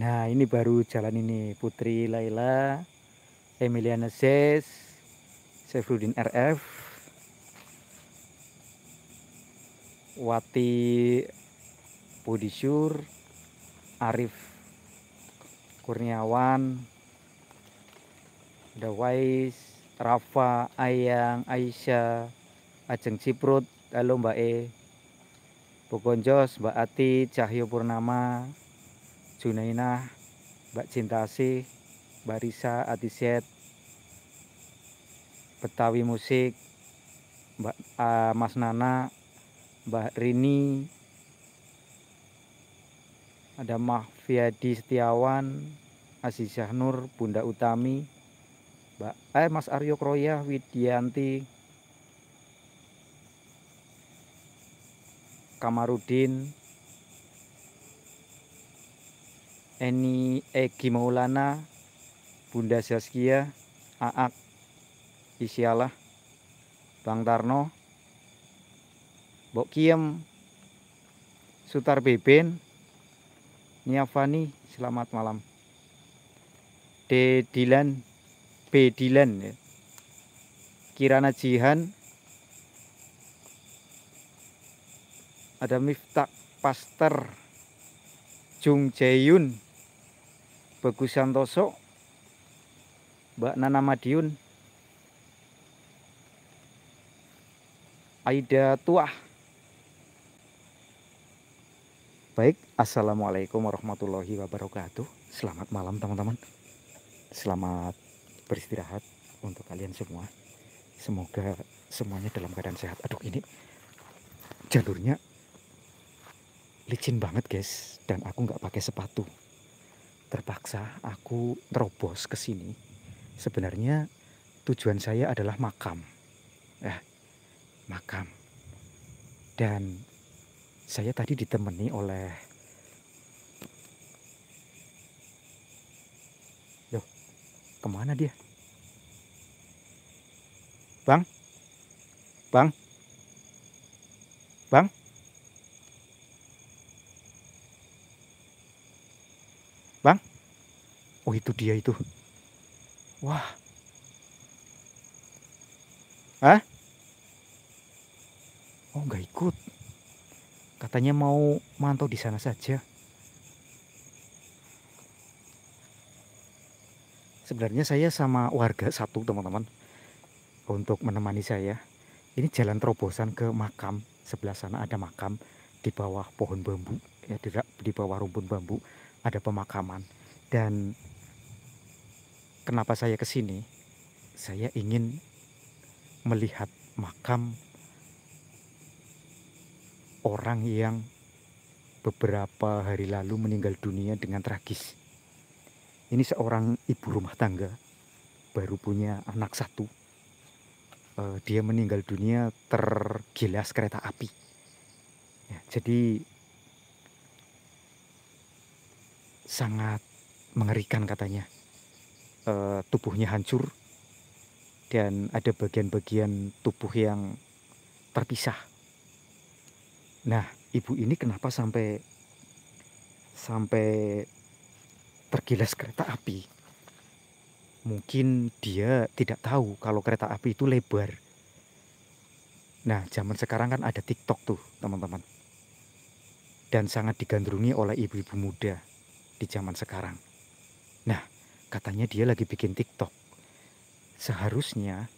Nah ini baru jalan ini. Putri Laila Emiliana Zes Sefrudin RF Wati Budisyur Arif Kurniawan Dawais Rafa Ayang Aisyah Ajeng Ciprut halo Mbak E Bogonjos Mbak Ati Cahyo Purnama Junainah Mbak Cintasi Mbak Risa Atiset Betawi Musik Mbak uh, Mas Nana Mbak Rini ada Mahfiadi Setiawan Azizah Nur Bunda Utami Mbak eh Mas Aryo Kroya Widianti Kamarudin Eni Egi Maulana Bunda Saskia Aak Isyalah Bang Tarno Mbok Kiem Sutar Beben Niafani selamat malam D Dilan B Dilan ya. Kirana Jihan ada Miftah Paster Jung Jaeyun Bagus Santoso. Mbak Nana Madiun. Aida Tuah. Baik, Assalamualaikum warahmatullahi wabarakatuh. Selamat malam teman-teman. Selamat beristirahat untuk kalian semua. Semoga semuanya dalam keadaan sehat. Aduh ini jalurnya licin banget guys. Dan aku nggak pakai sepatu terpaksa aku terobos ke sini. Sebenarnya tujuan saya adalah makam. Ya, makam. Dan saya tadi ditemani oleh Loh, ke mana dia? Bang? Bang? Bang? Bang? Oh itu dia itu. Wah. Hah? Oh nggak ikut. Katanya mau mantau di sana saja. Sebenarnya saya sama warga satu teman-teman untuk menemani saya. Ini jalan terobosan ke makam. Sebelah sana ada makam di bawah pohon bambu, ya di, di bawah rumpun bambu ada pemakaman dan kenapa saya ke sini? Saya ingin melihat makam orang yang beberapa hari lalu meninggal dunia dengan tragis. Ini seorang ibu rumah tangga baru punya anak satu. Uh, dia meninggal dunia tergilas kereta api. Ya, jadi sangat mengerikan katanya. E, tubuhnya hancur dan ada bagian-bagian tubuh yang terpisah. Nah, ibu ini kenapa sampai sampai tergilas kereta api? Mungkin dia tidak tahu kalau kereta api itu lebar. Nah, zaman sekarang kan ada TikTok tuh, teman-teman. Dan sangat digandrungi oleh ibu-ibu muda di zaman sekarang. Nah, katanya dia lagi bikin TikTok. Seharusnya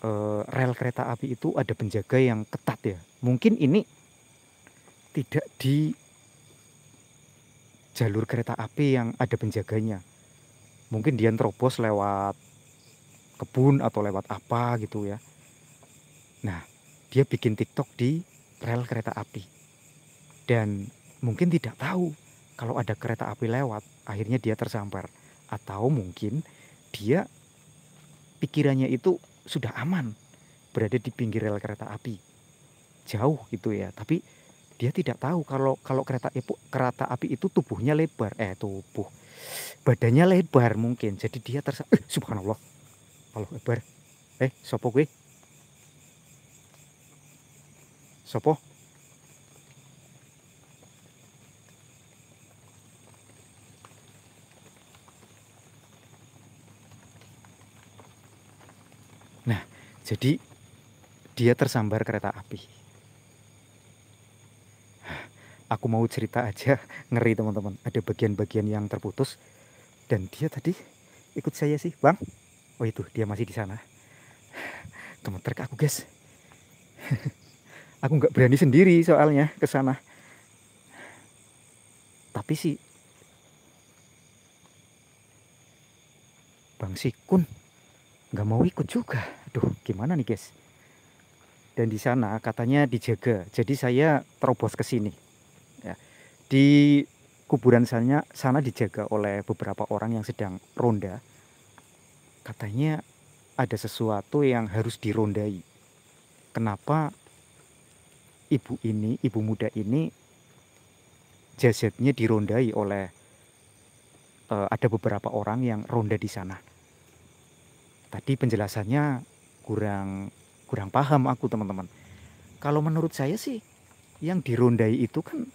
eh, rel kereta api itu ada penjaga yang ketat ya. Mungkin ini tidak di jalur kereta api yang ada penjaganya. Mungkin dia terobos lewat kebun atau lewat apa gitu ya. Nah, dia bikin TikTok di rel kereta api. Dan mungkin tidak tahu kalau ada kereta api lewat, akhirnya dia tersambar. Atau mungkin dia pikirannya itu sudah aman berada di pinggir rel kereta api. Jauh gitu ya, tapi dia tidak tahu kalau kalau kereta kereta api itu tubuhnya lebar, eh tubuh badannya lebar mungkin. Jadi dia tersa eh, subhanallah. Kalau lebar. Eh, sopo gue? Sopo? Jadi dia tersambar kereta api. Aku mau cerita aja, ngeri teman-teman. Ada bagian-bagian yang terputus dan dia tadi ikut saya sih, Bang. Oh itu, dia masih di sana. Gemeter aku, guys. aku nggak berani sendiri soalnya ke sana. Tapi sih Bang Sikun nggak mau ikut juga. Aduh, gimana nih, guys? Dan di sana katanya dijaga. Jadi saya terobos ke sini. Ya. Di kuburan sana sana dijaga oleh beberapa orang yang sedang ronda. Katanya ada sesuatu yang harus dirondai. Kenapa ibu ini, ibu muda ini jasadnya dirondai oleh uh, ada beberapa orang yang ronda di sana. Tadi penjelasannya kurang kurang paham aku teman-teman. Kalau menurut saya sih yang dirondai itu kan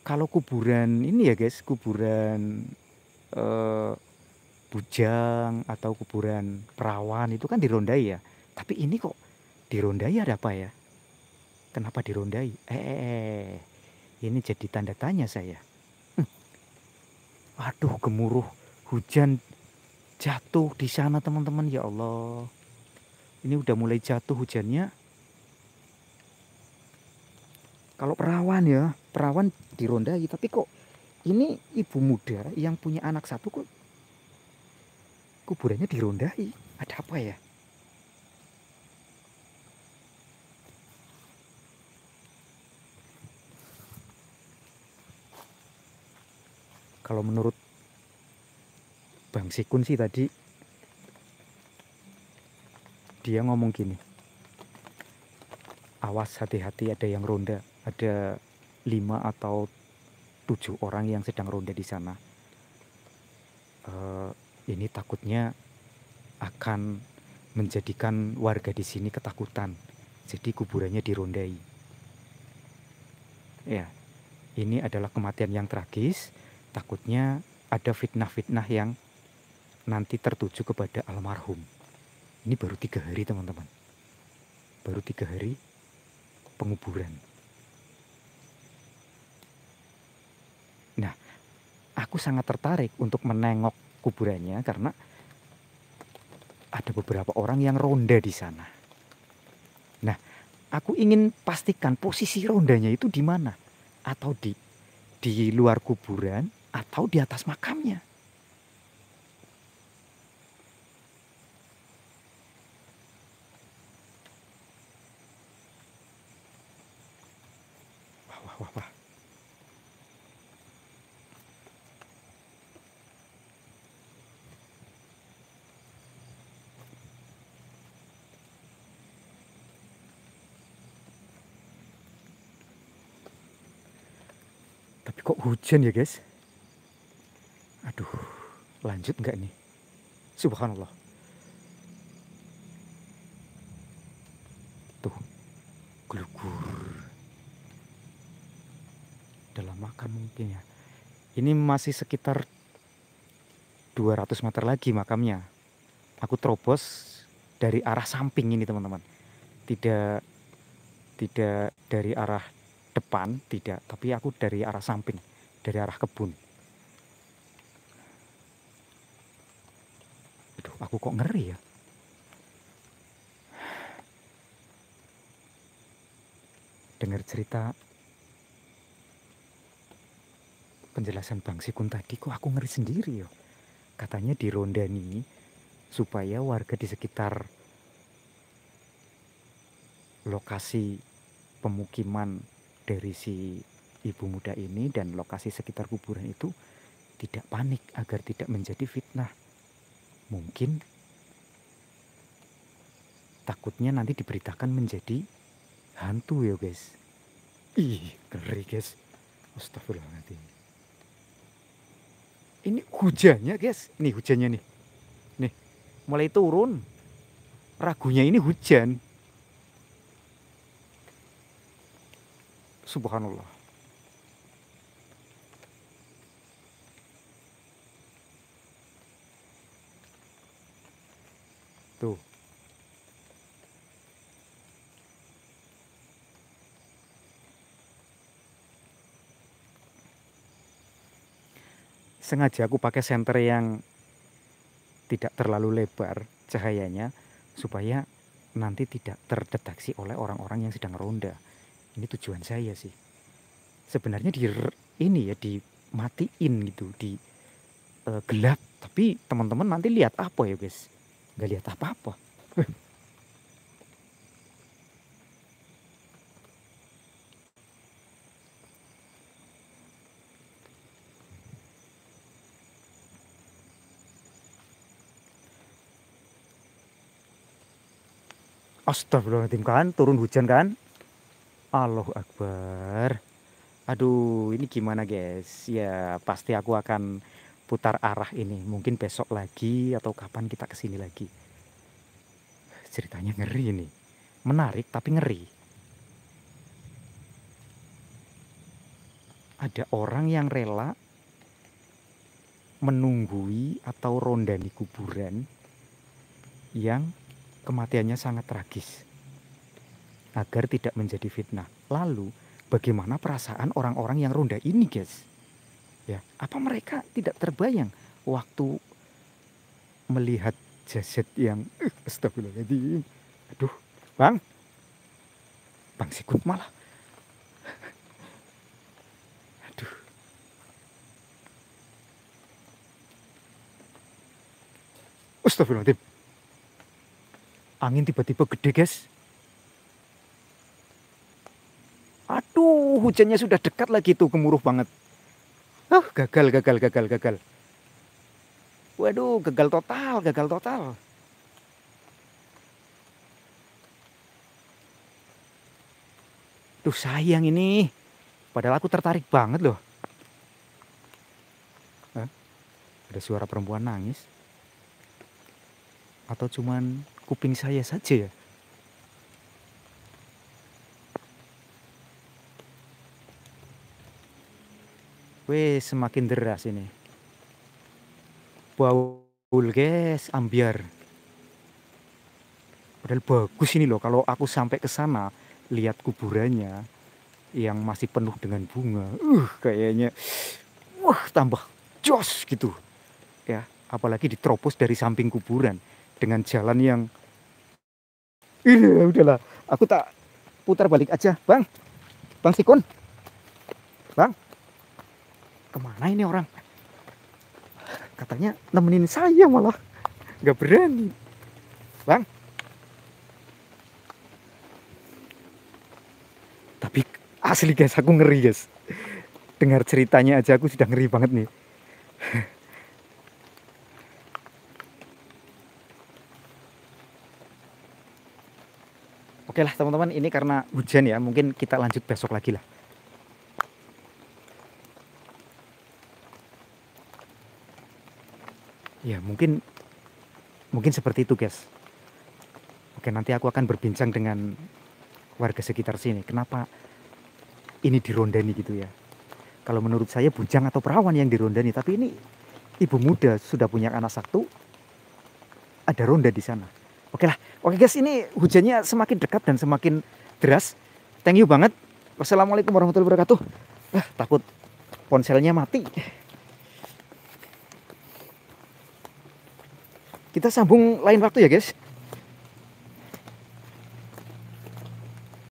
kalau kuburan ini ya guys, kuburan eh, bujang atau kuburan perawan itu kan dirondai ya. Tapi ini kok dirondai ada apa ya? Kenapa dirondai? Eh, eh, eh. ini jadi tanda tanya saya. Hm. Aduh, gemuruh hujan jatuh di sana teman-teman ya Allah ini udah mulai jatuh hujannya. Kalau perawan ya perawan dirondai tapi kok ini ibu muda yang punya anak satu kok kuburannya dirondai? Ada apa ya? Kalau menurut Bang Sikun sih tadi dia ngomong gini awas hati-hati ada yang ronda. Ada lima atau tujuh orang yang sedang ronda di sana. Uh, ini takutnya akan menjadikan warga di sini ketakutan. Jadi kuburannya dirondai. Ya ini adalah kematian yang tragis. Takutnya ada fitnah-fitnah yang nanti tertuju kepada almarhum ini baru tiga hari teman-teman. Baru tiga hari penguburan. Nah, aku sangat tertarik untuk menengok kuburannya karena ada beberapa orang yang ronda di sana. Nah, aku ingin pastikan posisi rondanya itu di mana, atau di di luar kuburan, atau di atas makamnya. Tapi kok hujan ya guys? Aduh, lanjut nggak nih? Subhanallah. Tuh, gelugur. Dalam makan mungkin ya. Ini masih sekitar 200 meter lagi makamnya. Aku terobos dari arah samping ini teman-teman. Tidak tidak dari arah depan tidak tapi aku dari arah samping dari arah kebun Aduh, aku kok ngeri ya dengar cerita penjelasan Bang Sikun tadi kok aku ngeri sendiri ya katanya di Rondani supaya warga di sekitar lokasi pemukiman dari si ibu muda ini dan lokasi sekitar kuburan itu tidak panik agar tidak menjadi fitnah. Mungkin takutnya nanti diberitakan menjadi hantu ya guys. Ih, ngeri guys. Astagfirullahaladzim. Ini hujannya guys. Nih hujannya nih. Nih, mulai turun. Ragunya ini hujan. Subhanallah. Tuh. Sengaja aku pakai senter yang tidak terlalu lebar cahayanya supaya nanti tidak terdeteksi oleh orang-orang yang sedang ronda. Ini tujuan saya sih. Sebenarnya di ini ya dimatiin gitu, di uh, gelap. Tapi teman-teman nanti lihat apa ya guys? Gak lihat apa-apa. Astagfirullahaladzim kan, turun hujan kan? Allahu Akbar. Aduh, ini gimana guys? Ya pasti aku akan putar arah ini. Mungkin besok lagi atau kapan kita ke sini lagi. Ceritanya ngeri ini. Menarik tapi ngeri. Ada orang yang rela menunggui atau ronda di kuburan yang kematiannya sangat tragis agar tidak menjadi fitnah. Lalu bagaimana perasaan orang-orang yang ronda ini, guys? Ya, apa mereka tidak terbayang waktu melihat jasad yang uh, astagfirullahaladzim. Aduh, Bang. Bang Sikut malah. Aduh. Astagfirullahaladzim angin tiba-tiba gede guys aduh hujannya sudah dekat lagi tuh gemuruh banget oh gagal gagal gagal gagal waduh gagal total gagal total Tuh sayang ini. Padahal aku tertarik banget loh. Ada suara perempuan nangis. Atau cuman kuping saya saja ya. Wih, semakin deras ini. Baul guys, ambiar. Padahal bagus ini loh kalau aku sampai ke sana lihat kuburannya yang masih penuh dengan bunga. Uh, kayaknya wah tambah jos gitu. Ya, apalagi diterobos dari samping kuburan dengan jalan yang ini ya udahlah, aku tak putar balik aja, Bang. Bang Sikun. Bang. Ke mana ini orang? Katanya nemenin saya malah. Gak berani. Bang. Tapi asli guys, aku ngeri guys. Dengar ceritanya aja aku sudah ngeri banget nih. Oke lah teman-teman ini karena hujan ya mungkin kita lanjut besok lagi lah. Ya mungkin mungkin seperti itu guys. Oke nanti aku akan berbincang dengan warga sekitar sini. Kenapa ini dirondani gitu ya? Kalau menurut saya bujang atau perawan yang dirondani, tapi ini ibu muda sudah punya anak satu, ada ronda di sana. Oke lah, oke guys ini hujannya semakin dekat dan semakin deras. Thank you banget. Wassalamualaikum warahmatullahi wabarakatuh. Ah, takut ponselnya mati. Kita sambung lain waktu ya guys.